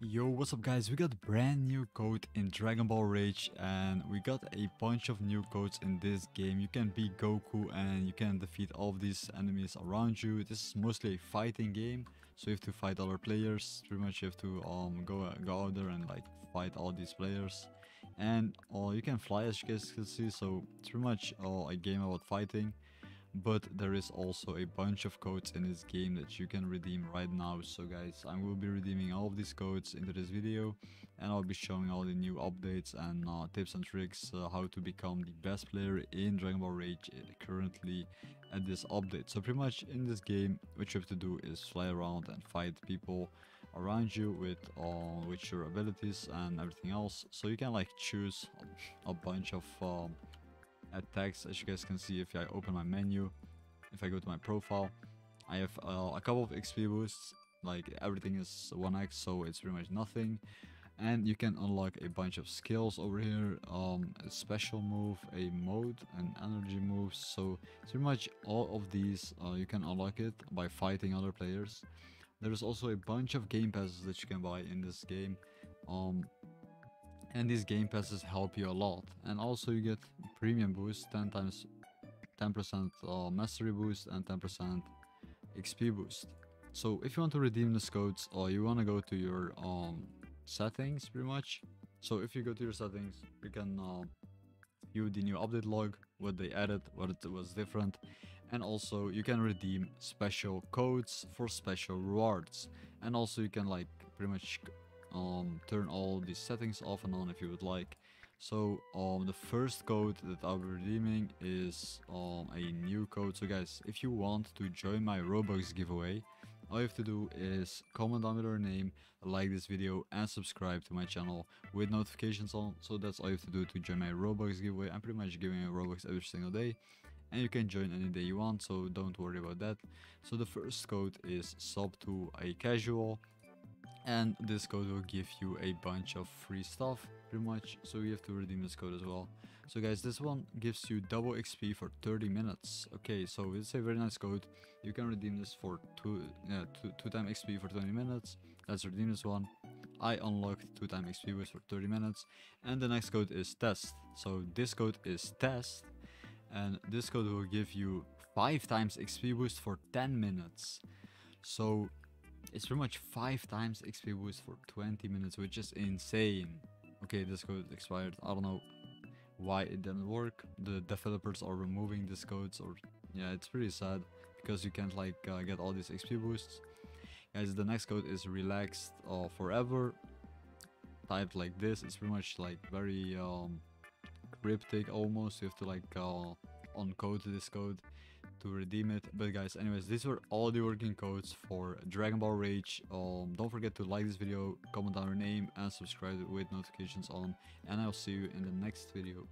Yo, what's up guys? We got brand new code in Dragon Ball Rage and we got a bunch of new codes in this game. You can be Goku and you can defeat all of these enemies around you. This is mostly a fighting game, so you have to fight other players. Pretty much you have to um go go out there and like fight all these players. And uh, you can fly as you guys can see, so it's pretty much uh, a game about fighting but there is also a bunch of codes in this game that you can redeem right now. So guys i will be redeeming all of these codes into this video and i'll be showing all the new updates and uh, tips and tricks uh, how to become the best player in dragon ball rage uh, currently at this update. So pretty much in this game what you have to do is fly around and fight people around you with uh, with your abilities and everything else. So you can like choose a, a bunch of um, attacks as you guys can see if I open my menu if I go to my profile I have uh, a couple of XP boosts like everything is 1x so it's pretty much nothing. And you can unlock a bunch of skills over here um, a special move a mode an energy move so pretty much all of these uh, you can unlock it by fighting other players. There's also a bunch of game passes that you can buy in this game um, and these game passes help you a lot. And also you get premium boost 10 times 10% uh, mastery boost and 10% XP boost. So if you want to redeem this codes uh, you want to go to your um, settings pretty much. So if you go to your settings you can uh, view the new update log what they added what it was different. And also you can redeem special codes for special rewards. And also you can like pretty much um, turn all these settings off and on if you would like. So um, the first code that I'll be redeeming is um, a new code. So guys, if you want to join my Robux giveaway, all you have to do is comment down with your name, like this video and subscribe to my channel with notifications on. So that's all you have to do to join my Robux giveaway. I'm pretty much giving Robux every single day and you can join any day you want so don't worry about that so the first code is sub to a casual and this code will give you a bunch of free stuff pretty much. So you have to redeem this code as well. So guys this one gives you double xp for 30 minutes. Okay so it's a very nice code. You can redeem this for two yeah two, two time xp for 20 minutes. Let's redeem this one. I unlocked two time xp boost for 30 minutes. And the next code is test. So this code is test. And this code will give you five times xp boost for 10 minutes. So it's pretty much 5 times XP boost for 20 minutes, which is insane. Okay, this code expired. I don't know why it didn't work. The developers are removing these codes or... Yeah, it's pretty sad because you can't like uh, get all these XP boosts. Guys, the next code is relaxed uh, forever. Typed like this. It's pretty much like very um, cryptic almost. You have to like uh, uncode this code to redeem it. But guys anyways these were all the working codes for dragon ball rage um don't forget to like this video comment down your name and subscribe with notifications on. And i'll see you in the next video